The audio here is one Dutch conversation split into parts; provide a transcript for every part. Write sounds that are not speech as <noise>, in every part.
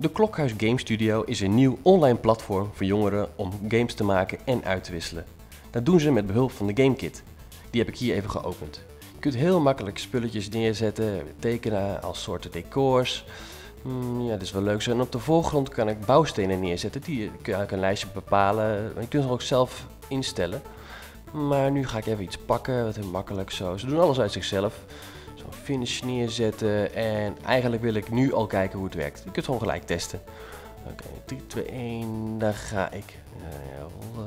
De Klokhuis Game Studio is een nieuw online platform voor jongeren om games te maken en uit te wisselen. Dat doen ze met behulp van de GameKit. Die heb ik hier even geopend. Je kunt heel makkelijk spulletjes neerzetten, tekenen als soorten decors. Hmm, ja, dat is wel leuk zo. En op de voorgrond kan ik bouwstenen neerzetten. Die kan ik een lijstje bepalen. Je kunt ze ook zelf instellen. Maar nu ga ik even iets pakken, wat heel makkelijk zo. Ze doen alles uit zichzelf. Finish neerzetten. En eigenlijk wil ik nu al kijken hoe het werkt. Je kunt gewoon gelijk testen. Oké, 3, 2, 1, daar ga ik. Ja,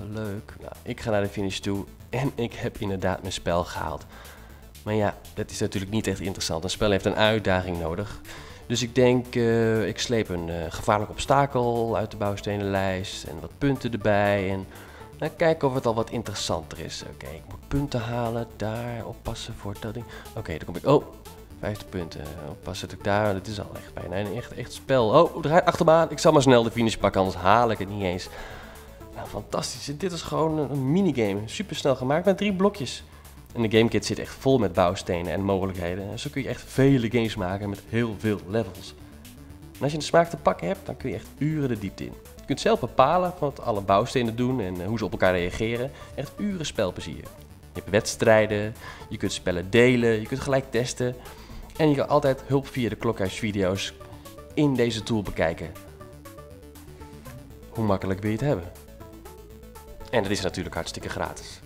leuk. Nou, ik ga naar de finish toe en <laughs> ik heb inderdaad mijn spel gehaald. Maar ja, dat is natuurlijk niet echt interessant. Een spel heeft een uitdaging nodig. Dus ik denk, uh, ik sleep een uh, gevaarlijk obstakel uit de bouwstenenlijst en wat punten erbij. En dan kijken of het al wat interessanter is. Oké, ik moet punten halen, daar, oppassen voor dat ding. Oké, dan kom ik, oh, 50 punten. Oppassen dat ik daar, dat is al echt bijna een echt, echt spel. Oh, draai achterbaan, ik zal maar snel de finish pakken, anders haal ik het niet eens. Nou, fantastisch. Dit is gewoon een minigame. Super snel gemaakt met drie blokjes. En de GameKit zit echt vol met bouwstenen en mogelijkheden. En zo kun je echt vele games maken met heel veel levels. En als je de smaak te pakken hebt, dan kun je echt uren de diepte in. Je kunt zelf bepalen wat alle bouwstenen doen en eh, hoe ze op elkaar reageren. Echt uren spelplezier. Je hebt wedstrijden, je kunt spellen delen, je kunt gelijk testen. En je kan altijd hulp via de klokhuisvideo's in deze tool bekijken. Hoe makkelijk wil je het hebben? En dat is natuurlijk hartstikke gratis.